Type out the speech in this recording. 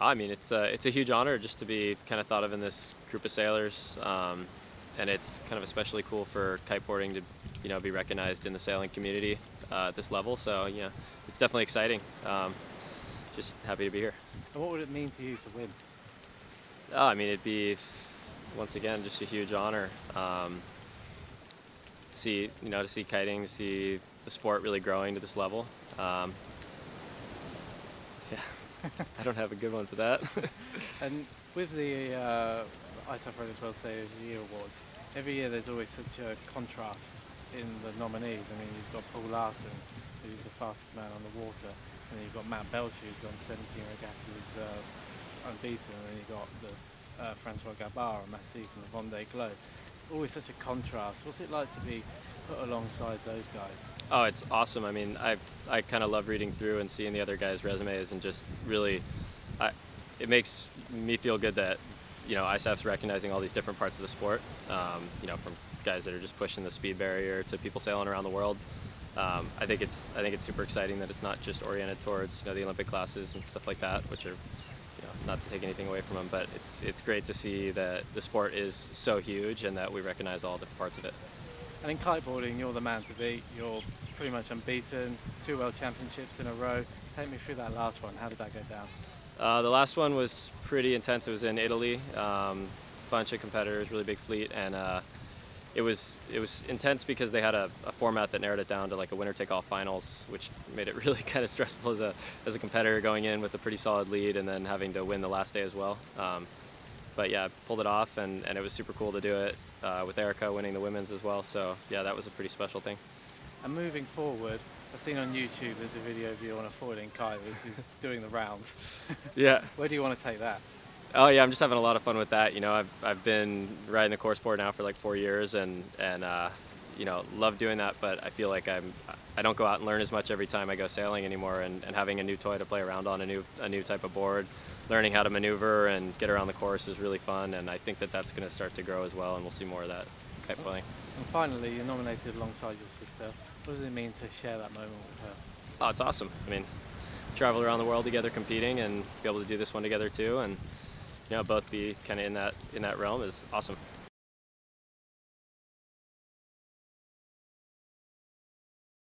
I mean, it's a, it's a huge honor just to be kind of thought of in this group of sailors. Um, and it's kind of especially cool for kiteboarding to, you know, be recognized in the sailing community uh, at this level. So, yeah, it's definitely exciting. Um, just happy to be here. And what would it mean to you to win? Oh, I mean, it'd be, once again, just a huge honor. Um, see, you know, to see kiting, see the sport really growing to this level. Um, yeah, I don't have a good one for that. And with the uh, ISAF Sailors of the Year Awards, every year there's always such a contrast in the nominees. I mean, you've got Paul Larsen, who's the fastest man on the water, and then you've got Matt Belcher, who's gone 17 regattas uh, unbeaten, and then you've got the uh, Francois Gabart and Massey from the Vendée Globe. It's always such a contrast. What's it like to be alongside those guys? Oh, it's awesome. I mean, I I kind of love reading through and seeing the other guys' resumes and just really, I, it makes me feel good that, you know, ISAF's recognizing all these different parts of the sport. Um, you know, from guys that are just pushing the speed barrier to people sailing around the world. Um, I think it's I think it's super exciting that it's not just oriented towards you know the Olympic classes and stuff like that, which are you know, not to take anything away from them, but it's it's great to see that the sport is so huge and that we recognize all different parts of it. And in kiteboarding, you're the man to beat. You're pretty much unbeaten, two world championships in a row. Take me through that last one. How did that go down? Uh, the last one was pretty intense. It was in Italy. Um, bunch of competitors, really big fleet, and uh, it was it was intense because they had a, a, format that narrowed it down to like a winner take all finals, which made it really kind of stressful as a as a competitor going in with a pretty solid lead and then having to win the last day as well. Um, but yeah, pulled it off, and, and it was super cool to do it uh, with Erika winning the women's as well. So yeah, that was a pretty special thing. And moving forward, I've seen on YouTube there's a video of you on a foiling kite who's doing the rounds. yeah. Where do you want to take that? Oh yeah, I'm just having a lot of fun with that. You know, I've, I've been riding the course board now for like four years, and and uh, you know love doing that. But I feel like I'm I don't go out and learn as much every time I go sailing anymore. And, and having a new toy to play around on, a new a new type of board, learning how to maneuver and get around the course is really fun. And I think that that's going to start to grow as well, and we'll see more of that kite playing. And finally, you're nominated alongside your sister. What does it mean to share that moment with her? Oh, it's awesome. I mean, travel around the world together competing and be able to do this one together too, and you know, both be kind of in that in that realm is awesome.